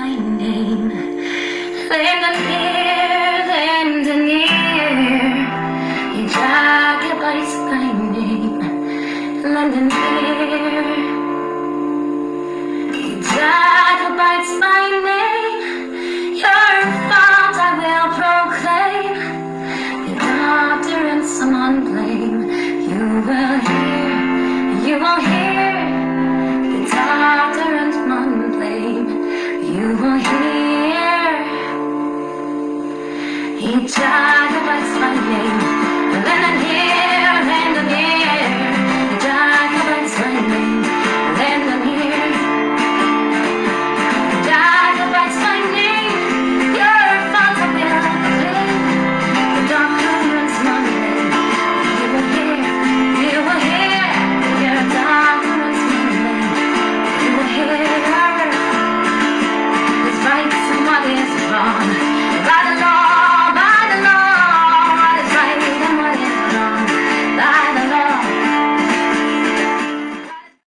by name. Lend an ear, lend an ear. You Jacobites by name. Lend an ear. You by name. Your fault I will proclaim. Your. You here. He died by